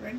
Ready?